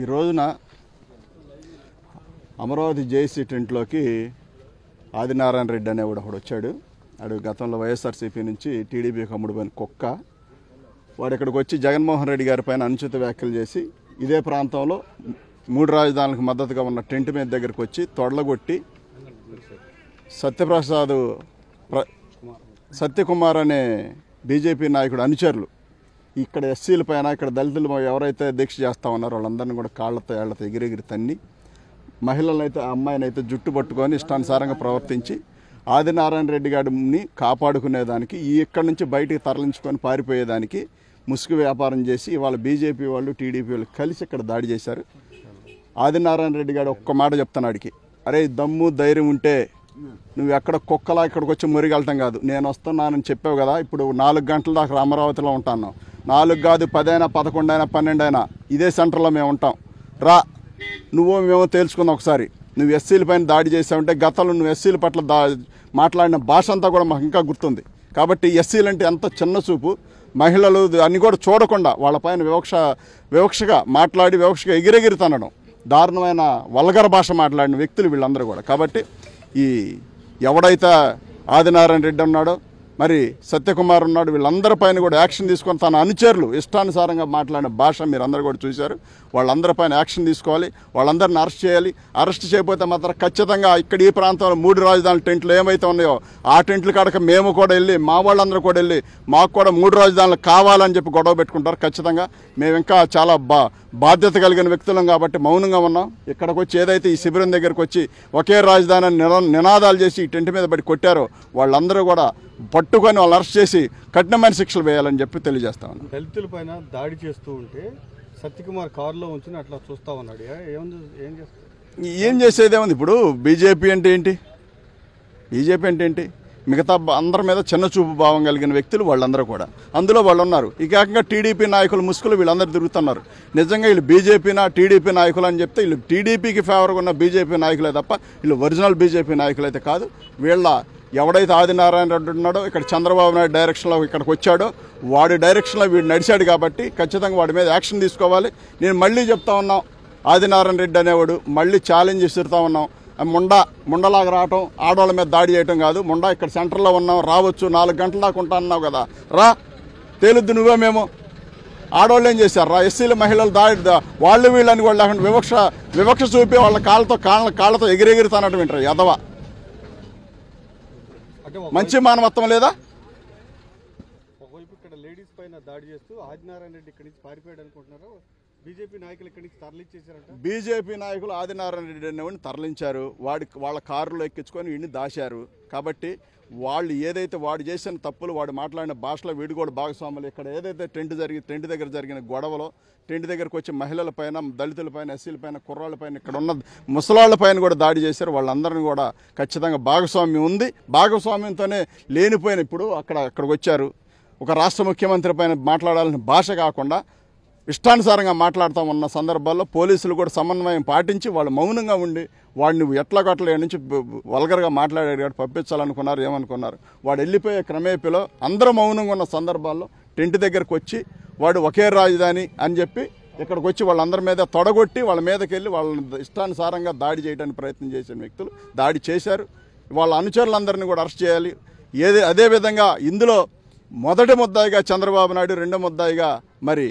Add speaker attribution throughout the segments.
Speaker 1: ఈ రోజున అమరావతి జేసీ టెంట్లోకి ఆదినారాయణ రెడ్డి అనేవాడు ఒకడు వచ్చాడు. వాడు గతంలో వైఎస్ఆర్సీపీ నుంచి టీడీపీకి అమ్ముడుపోయిన కుక్క. వాడు ఇక్కడికి వచ్చి జగన్మోహన్ రెడ్డి గారి పైన అనుచిత వ్యాఖ్యలు చేసి ఇదే ప్రాంతంలో మూడు రాజధానులకు మద్దతుగా ఉన్న టెంట్ మీద దగ్గరికి వచ్చి తొడలగొట్టి సత్యప్రసాద్ ప్ర సత్యకుమార్ అనే బీజేపీ నాయకుడు అనుచరులు ఇక్కడ ఎస్సీల పైన ఇక్కడ దళితులు ఎవరైతే దీక్ష చేస్తూ ఉన్నారో వాళ్ళందరినీ కూడా కాళ్ళతో ఏళ్ళతో ఎగిరెగిరి తన్ని మహిళలను అయితే ఆ జుట్టు పట్టుకొని ఇష్టానుసారంగా ప్రవర్తించి ఆదినారాయణ రెడ్డి గారిని కాపాడుకునేదానికి ఈ ఇక్కడి నుంచి బయటికి తరలించుకొని పారిపోయేదానికి ముసుగు వ్యాపారం చేసి ఇవాళ బీజేపీ వాళ్ళు టీడీపీ వాళ్ళు కలిసి ఇక్కడ దాడి చేశారు. ఆదినారాయణ రెడ్డి గారు ఒక్క మాట చెప్తున్నాడికి అరే దమ్ము ధైర్యం ఉంటే నువ్వు ఎక్కడ కుక్కలా ఇక్కడికి వచ్చి మురిగెళ్ళటం కాదు. నేను వస్తున్నానని చెప్పావు కదా ఇప్పుడు నాలుగు గంటల దాకా అమరావతిలో ఉంటాను. నాలుగు కాదు పదైనా పదకొండైనా పన్నెండైనా. ఇదే సెంటర్లో మేము ఉంటాం. రా నువ్వు మేము తేల్చుకుందాం ఒకసారి. నువ్వు ఎస్సీల పైన దాడి చేసావంటే గతంలో నువ్వు ఎస్సీల పట్ల దా మాట్లాడిన భాష అంతా కూడా మాకు ఇంకా గుర్తుంది. కాబట్టి ఎస్సీలు అంటే ఎంత చిన్న చూపు. మహిళలు అన్ని కూడా చూడకుండా వాళ్ళపైన వివక్ష వివక్షగా మాట్లాడి వివక్షగా ఎగిరెగిరితనడం దారుణమైన వల్గర భాష మాట్లాడిన వ్యక్తులు వీళ్ళందరూ కూడా. కాబట్టి ఈ ఎవడైతే ఆదినారాయణ రెడ్డి ఉన్నాడో మరి సత్యకుమార్ ఉన్నాడు వీళ్ళందరి పైన కూడా యాక్షన్ తీసుకొని తన అనుచరులు ఇష్టానుసారంగా మాట్లాడిన భాష మీరు అందరూ కూడా చూశారు. వాళ్ళందరి పైన యాక్షన్ తీసుకోవాలి వాళ్ళందరిని అరెస్ట్ చేయాలి. అరెస్ట్ చేయకపోతే మాత్రం ఖచ్చితంగా ఇక్కడ ఈ ప్రాంతంలో మూడు రాజధానుల టెంట్లు ఏమైతే ఉన్నాయో ఆ టెంట్లు కాడక మేము కూడా వెళ్ళి మా వాళ్ళందరూ కూడా వెళ్ళి మాకు కూడా మూడు రాజధానులు కావాలని చెప్పి గొడవ పెట్టుకుంటారు ఖచ్చితంగా. మేము ఇంకా చాలా బా బాధ్యత కలిగిన వ్యక్తులం కాబట్టి మౌనంగా ఉన్నాం. ఇక్కడికి వచ్చి ఏదైతే ఈ శిబిరం దగ్గరికి వచ్చి ఒకే రాజధాని నినా- నినాదాలు చేసి ఈ టెంట్ మీద పడి కొట్టారో వాళ్ళందరూ కూడా పట్టుకొని వాళ్ళు అరెస్ట్ చేసి కఠినమైన శిక్షలు వేయాలని చెప్పి తెలియజేస్తా ఉన్నాం.
Speaker 2: దళితుల పైన దాడి చేస్తూ ఉంటే సత్యకుమార్ కారులో ఉంచుని అట్లా చూస్తా ఉన్నాడు. ఏ- ఏముంది? ఏం చేస్తారు
Speaker 1: ఏం చేసేదేముంది ఇప్పుడు బీజేపీ అంటే ఏంటి? బీజేపీ అంటే ఏంటి? మిగతా అందరి మీద చిన్న చూపు భావం కలిగిన వ్యక్తులు వాళ్ళందరూ కూడా. అందులో వాళ్ళు ఉన్నారు ఈ కాకంగా టీడీపీ నాయకులు ముసుగులు వీళ్ళందరూ తిరుగుతున్నారు. నిజంగా వీళ్ళు బీజేపీనా టీడీపీ నాయకులు అని చెప్తే వీళ్ళు టీడీపీకి ఫేవర్గా ఉన్న బీజేపీ నాయకులే తప్ప వీళ్ళు ఒరిజినల్ బీజేపీ నాయకులు అయితే కాదు. వీళ్ళ ఎవడైతే ఆదినారాయణ రెడ్డి ఉన్నాడో ఇక్కడ చంద్రబాబు నాయుడు డైరెక్షన్లో ఇక్కడికి వచ్చాడో వాడి డైరెక్షన్లో వీడు నడిచాడు కాబట్టి ఖచ్చితంగా వాడి మీద యాక్షన్ తీసుకోవాలి. నేను మళ్ళీ చెప్తా ఉన్నాం ఆదినారాయణ రెడ్డి అనేవాడు మళ్ళీ ఛాలెంజ్ విసురుతా ఉన్నాం. ముండ ముండలాగా రావటం ఆడవాళ్ళ మీద దాడి చేయటం కాదు. ముండ ఇక్కడ సెంటర్లో ఉన్నాం రావచ్చు నాలుగు గంటల దాకా ఉంటా అన్నావు కదా. రా తేలుద్దు నువ్వే మేము. ఆడవాళ్ళు ఏం చేశారు? రా ఎస్సీల మహిళలు దాడి వాళ్ళు వీళ్ళని లేకుండా వివక్ష వివక్ష చూపి వాళ్ళ కాళ్ళతో కాళ్ళ కాళ్ళతో ఎగిరెగిరితానటం వింటారు ఎదవ
Speaker 2: అంటే ఒక-
Speaker 1: మంచి మానవత్వం లేదా?
Speaker 2: ఒకవైపు ఇక్కడ లేడీస్ పైన దాడి చేస్తూ ఆదినారాయణ రెడ్డి ఇక్కడి నుంచి పారిపోయాడు అనుకుంటున్నారు? బీజేపీ నాయకులు ఇక్కడి నుంచి
Speaker 1: బీజేపీ నాయకులు ఆదినారాయణ రెడ్డి అనేవాడిని తరలించారు. వాడి వాళ్ళ కారులో ఎక్కించుకొని వీడిని దాశారు. కాబట్టి వాళ్ళు ఏదైతే వాడు చేసిన తప్పులు వాడు మాట్లాడిన భాషలో వీడు కూడా భాగస్వాములు ఇక్కడ ఏదైతే టెంట్ జరిగి టెంట్ దగ్గర జరిగిన గొడవలో టెంట్ దగ్గరకు వచ్చి మహిళలపైన దళితులపైన దళితుల పైన కుర్రాళ్ళ పైన ఇక్కడ ఉన్న ముసలాళ్ళ పైన కూడా దాడి చేశారు. వాళ్ళందరినీ కూడా ఖచ్చితంగా భాగస్వామ్యం ఉంది. భాగస్వామ్యంతోనే లేనిపోయిన ఇప్పుడు అక్కడ అక్కడికి వచ్చారు. ఒక రాష్ట్ర ముఖ్యమంత్రి పైన మాట్లాడాలని భాష కాకుండా ఇష్టానుసారంగా మాట్లాడుతూ ఉన్న సందర్భాల్లో పోలీసులు కూడా సమన్వయం పాటించి వాళ్ళు మౌనంగా ఉండి వాడిని ఎట్లా గట్ల నుంచి వల్గర్గా మాట్లాడాడు కాబట్టి పంపించాలనుకున్నారు ఏమనుకున్నారు. వాడు వెళ్ళిపోయే క్రమేపీలో అందరూ మౌనంగా ఉన్న సందర్భాల్లో టెంట్ దగ్గరకు వచ్చి వాడు ఒకే రాజధాని అని చెప్పి ఇక్కడికి వచ్చి వాళ్ళందరి మీద తొడగొట్టి వాళ్ళ మీదకి వెళ్ళి వాళ్ళని ఇష్టానుసారంగా దాడి చేయడానికి ప్రయత్నం చేసిన వ్యక్తులు దాడి చేశారు. వాళ్ళ అనుచరులందరినీ కూడా అరెస్ట్ చేయాలి. ఏదే అదేవిధంగా ఇందులో మొదటి ముద్దాయిగా చంద్రబాబు నాయుడు రెండో ముద్దాయిగా మరి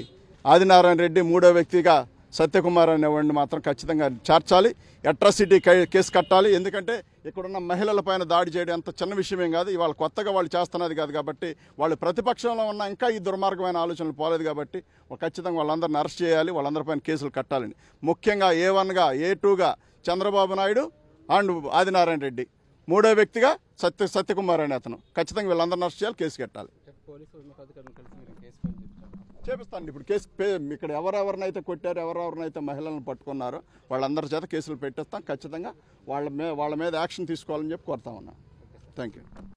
Speaker 1: ఆదినారాయణ రెడ్డి మూడో వ్యక్తిగా సత్యకుమార్ అనేవాడిని మాత్రం ఖచ్చితంగా చేర్చాలి. అట్రాసిటీ కేసు కట్టాలి. ఎందుకంటే ఇక్కడున్న మహిళల పైన దాడి చేయడం అంత చిన్న విషయమేం కాదు. ఇవాళ కొత్తగా వాళ్ళు చేస్తున్నది కాదు కాబట్టి వాళ్ళు ప్రతిపక్షంలో ఉన్న ఇంకా ఈ దుర్మార్గమైన ఆలోచనలు పోలేదు కాబట్టి ఖచ్చితంగా వాళ్ళందరిని అరెస్ట్ చేయాలి. వాళ్ళందరిపైన కేసులు కట్టాలని. ముఖ్యంగా ఏ వన్గా ఏ టూగా చంద్రబాబు నాయుడు అండ్ ఆదినారాయణ రెడ్డి. మూడో వ్యక్తిగా సత్య సత్యకుమార్ అనే అతను. ఖచ్చితంగా వీళ్ళందరిని అరెస్ట్ చేయాలి కేసు కట్టాలి. చేపిస్తాను. ఇప్పుడు కేసు పే- ఇక్కడ ఎవరెవరినైతే కొట్టారో ఎవరెవరినైతే మహిళలను పట్టుకున్నారో వాళ్ళందరి చేత కేసులు పెట్టేస్తాం. ఖచ్చితంగా వాళ్ళ మీద వాళ్ళ మీద యాక్షన్ తీసుకోవాలని చెప్పి కోరుతా ఉన్నా. Thank you